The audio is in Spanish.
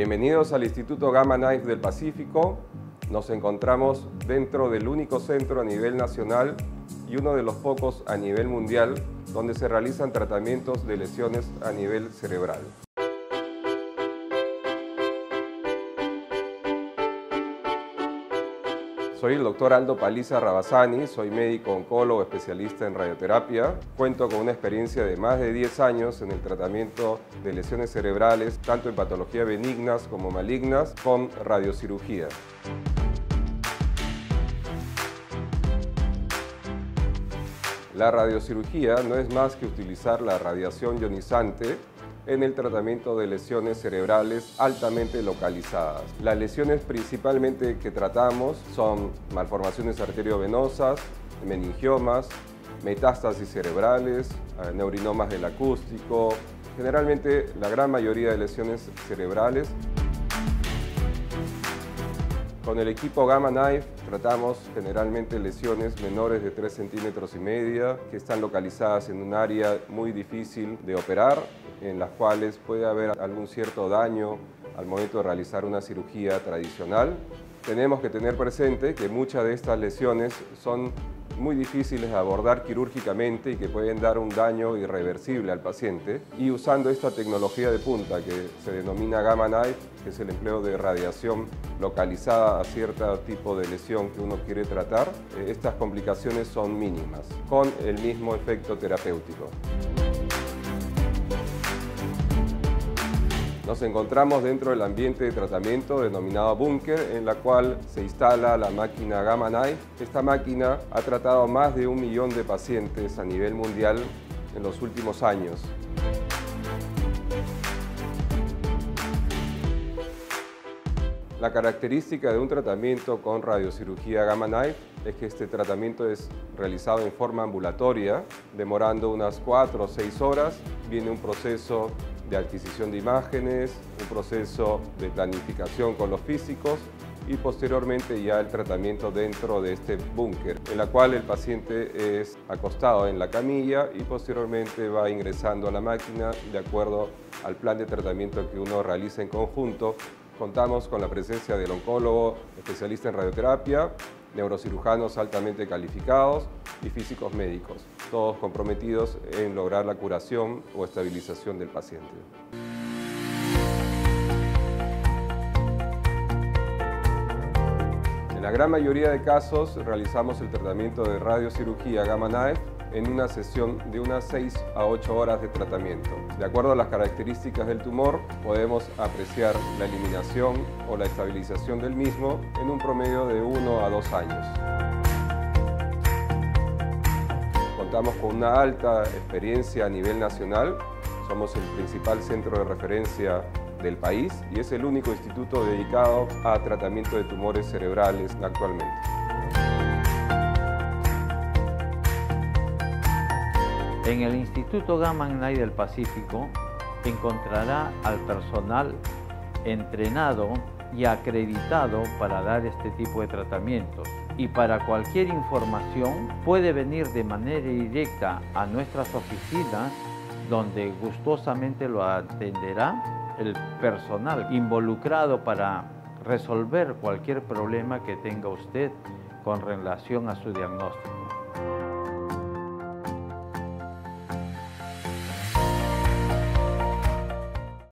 Bienvenidos al Instituto Gamma Knife del Pacífico. Nos encontramos dentro del único centro a nivel nacional y uno de los pocos a nivel mundial donde se realizan tratamientos de lesiones a nivel cerebral. Soy el doctor Aldo Paliza Rabasani, soy médico oncólogo especialista en radioterapia. Cuento con una experiencia de más de 10 años en el tratamiento de lesiones cerebrales, tanto en patologías benignas como malignas, con radiocirugía. La radiocirugía no es más que utilizar la radiación ionizante en el tratamiento de lesiones cerebrales altamente localizadas. Las lesiones principalmente que tratamos son malformaciones arteriovenosas, meningiomas, metástasis cerebrales, eh, neurinomas del acústico, generalmente la gran mayoría de lesiones cerebrales. Con el equipo Gamma Knife tratamos generalmente lesiones menores de 3 centímetros y media que están localizadas en un área muy difícil de operar en las cuales puede haber algún cierto daño al momento de realizar una cirugía tradicional. Tenemos que tener presente que muchas de estas lesiones son muy difíciles de abordar quirúrgicamente y que pueden dar un daño irreversible al paciente. Y usando esta tecnología de punta que se denomina Gamma Knife, que es el empleo de radiación localizada a cierto tipo de lesión que uno quiere tratar, eh, estas complicaciones son mínimas, con el mismo efecto terapéutico. Nos encontramos dentro del ambiente de tratamiento denominado búnker, en la cual se instala la máquina Gamma Knife. Esta máquina ha tratado más de un millón de pacientes a nivel mundial en los últimos años. La característica de un tratamiento con radiocirugía Gamma Knife es que este tratamiento es realizado en forma ambulatoria, demorando unas 4 o 6 horas. Viene un proceso de adquisición de imágenes, un proceso de planificación con los físicos y posteriormente ya el tratamiento dentro de este búnker, en la cual el paciente es acostado en la camilla y posteriormente va ingresando a la máquina de acuerdo al plan de tratamiento que uno realiza en conjunto. Contamos con la presencia del oncólogo especialista en radioterapia, neurocirujanos altamente calificados y físicos médicos, todos comprometidos en lograr la curación o estabilización del paciente. En la gran mayoría de casos realizamos el tratamiento de radiocirugía Gamma Knife en una sesión de unas 6 a 8 horas de tratamiento. De acuerdo a las características del tumor, podemos apreciar la eliminación o la estabilización del mismo en un promedio de 1 a 2 años. Contamos con una alta experiencia a nivel nacional, somos el principal centro de referencia del país y es el único instituto dedicado a tratamiento de tumores cerebrales actualmente. En el Instituto Gamma Knife del Pacífico encontrará al personal entrenado y acreditado para dar este tipo de tratamientos. Y para cualquier información puede venir de manera directa a nuestras oficinas donde gustosamente lo atenderá el personal involucrado para resolver cualquier problema que tenga usted con relación a su diagnóstico.